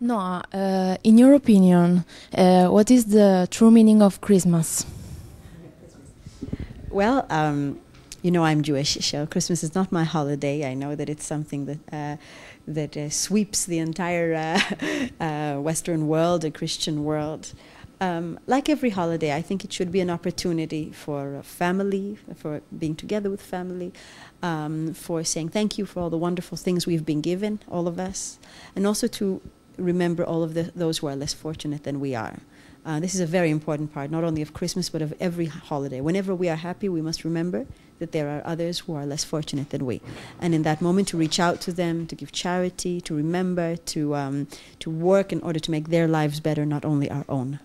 Noa, uh, in your opinion, uh, what is the true meaning of Christmas? Well, um, you know I'm Jewish, so Christmas is not my holiday. I know that it's something that uh, that uh, sweeps the entire uh, uh, Western world, a Christian world. Um, like every holiday, I think it should be an opportunity for family, for being together with family, um, for saying thank you for all the wonderful things we've been given, all of us, and also to remember all of the, those who are less fortunate than we are. Uh, this is a very important part, not only of Christmas, but of every holiday. Whenever we are happy, we must remember that there are others who are less fortunate than we. And in that moment, to reach out to them, to give charity, to remember, to, um, to work in order to make their lives better, not only our own.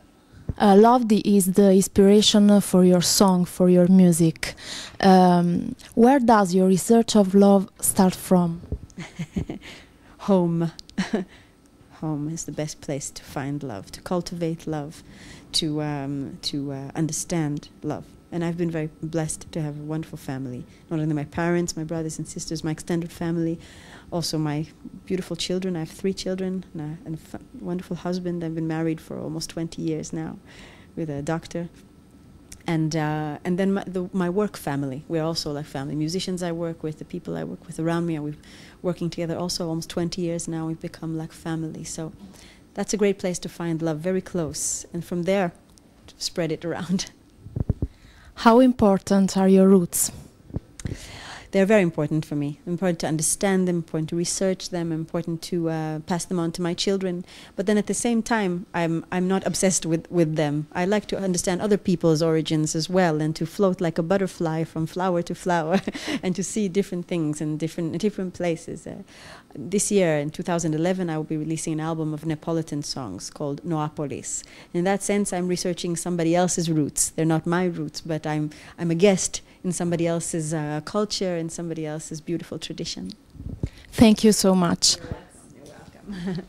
Uh, love is the inspiration for your song, for your music. Um, where does your research of love start from? Home. home is the best place to find love, to cultivate love, to um, to uh, understand love. And I've been very blessed to have a wonderful family. Not only my parents, my brothers and sisters, my extended family, also my beautiful children. I have three children and a, and a wonderful husband. I've been married for almost 20 years now with a doctor and uh, and then my, the, my, work family. We're also like family. Musicians I work with, the people I work with around me, we're working together also almost 20 years now. We've become like family. So that's a great place to find love, very close, and from there, spread it around. How important are your roots? They're very important for me. Important to understand them, important to research them, important to uh, pass them on to my children. But then at the same time, I'm I'm not obsessed with with them. I like to understand other people's origins as well, and to float like a butterfly from flower to flower, and to see different things in different different places. Uh, this year, in 2011, I will be releasing an album of Neapolitan songs called Noapolis. In that sense, I'm researching somebody else's roots. They're not my roots, but I'm I'm a guest in somebody else's uh, culture and somebody else's beautiful tradition. Thank you so much. You're welcome. You're welcome.